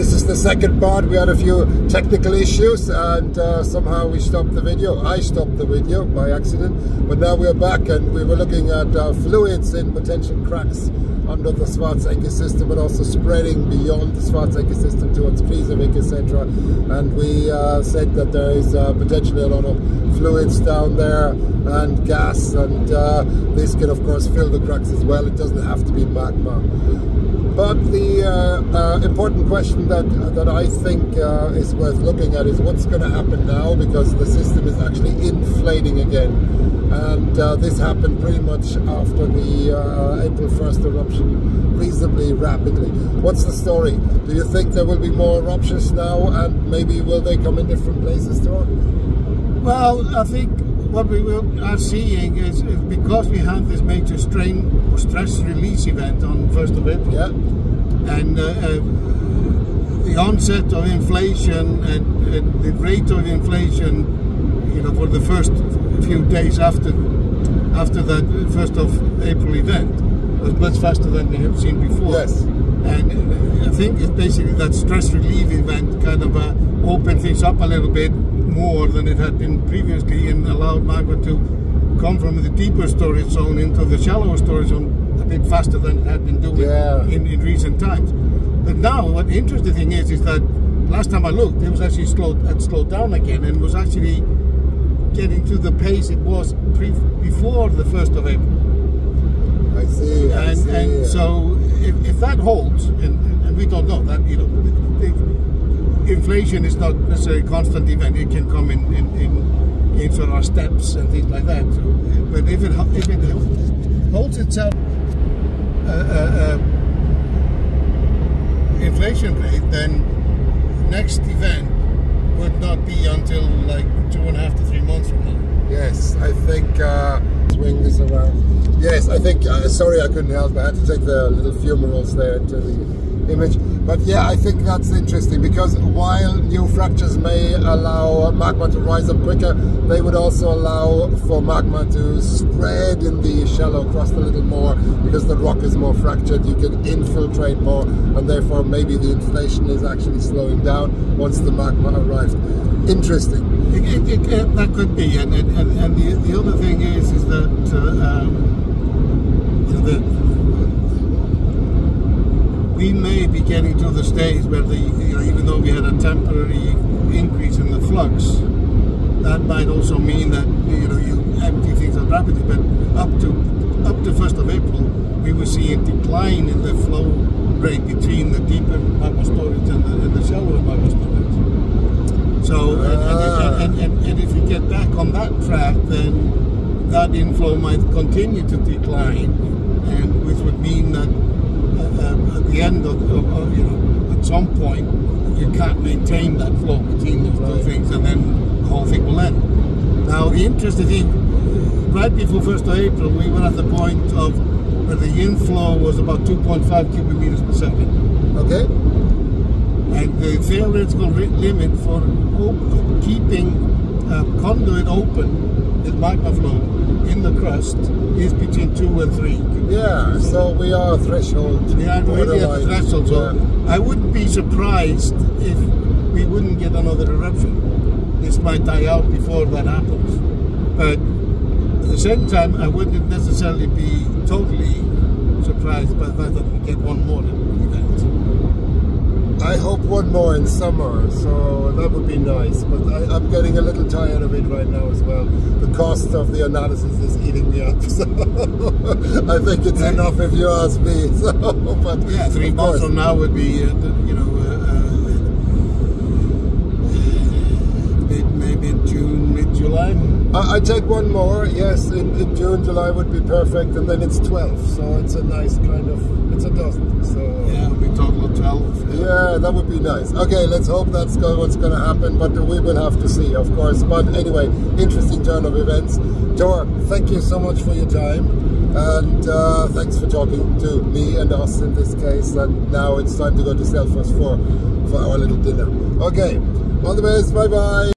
This is the second part. We had a few technical issues and uh, somehow we stopped the video. I stopped the video by accident, but now we're back and we were looking at uh, fluids in potential cracks under the Svartsengi system, but also spreading beyond the Svartsengi system towards Krýsuvík, etc. And we uh, said that there is uh, potentially a lot of fluids down there and gas, and uh, this can of course fill the cracks as well. It doesn't have to be magma. But the uh, uh, important question that that I think uh, is worth looking at is what's going to happen now because the system is actually inflating again, and uh, this happened pretty much after the uh, April 1st eruption reasonably rapidly. What's the story? Do you think there will be more eruptions now, and maybe will they come in different places, Thor? Well, I think what we will, are seeing is, is, because we have this major strain or stress release event on 1st of April, yeah. and uh, uh, the onset of inflation and, and, the rate of inflation, you know, for the first few days after after that 1st of April event was much faster than we have seen before. Yes. And I think it's basically that stress relief event kind of uh, opened things up a little bit more than it had been previously and allowed magma to come from the deeper storage zone into the shallower storage zone a bit faster than it had been doing yeah. in, in recent times. But now, what interesting thing is, is that last time I looked, it was actually slowed, had slowed down again and was actually getting to the pace it was pre, before the 1st of April. I see. I and, see. and so, if, if that holds, and, and we don't know that, you know, the, inflation is not necessarily a constant event. It can come in in, in, in sort of steps and things like that. So, but if it if it holds itself uh, uh, uh, inflation rate, then next event would not be until like two and a half to three months from now. Yes, I think uh, swing this around. Yes, I think. Uh, sorry, I couldn't help. I had to take the little fumaroles there into the image. But yeah, I think that's interesting because while new fractures may allow magma to rise up quicker, they would also allow for magma to spread in the shallow crust a little more because the rock is more fractured. You can infiltrate more, and therefore maybe the inflation is actually slowing down once the magma arrives. Interesting. It, it, it, that could be, and and, and the, the other thing is is that uh, um, the we may be getting to the stage where the you know, even though we had a temporary increase in the flux, that might also mean that you know you empty things out rapidly. But up to up to first of April, we will see a decline in the flow rate between the deeper magma storage and the, and the shallower magma storage. So, ah. and, and, and, and if you get back on that track, then that inflow might continue to decline, and which would mean that um, at the end of, of, of, you know, at some point, you can't maintain that flow between those right. two things, and then the whole thing will end. Now, the interesting thing, right before 1st of April, we were at the point of where the inflow was about 2.5 cubic meters per second. Okay. And the theoretical limit for keeping a conduit open with magma flow in the crust is between two and three. Yeah, so we are threshold. We are really at threshold. So yeah. I wouldn't be surprised if we wouldn't get another eruption. This might die out before that happens. But at the same time, I wouldn't necessarily be totally surprised by the fact that we get one more event. I hope one more in summer, so that would be nice. But I, am getting a little tired of it right now as well. The cost of the analysis is eating me up. So I think it's yeah. enough if you ask me. So, but yeah, three months from now would be, uh, you know, uh, uh, maybe in June, mid July. I, I, take one more. Yes, in, in, June, July would be perfect, and then it's twelve. So it's a nice kind of. It's a dozen. So yeah, we total of twelve. Yeah. yeah, that would be nice. Okay, let's hope that's what's going to happen, but we will have to see, of course. But anyway, interesting turn of events. Thor, thank you so much for your time, and uh, thanks for talking to me and us in this case. And now it's time to go to Selfoss for for our little dinner. Okay, all the best. Bye bye.